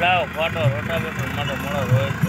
લાવો photo rota માટે મારો મોડો રોય.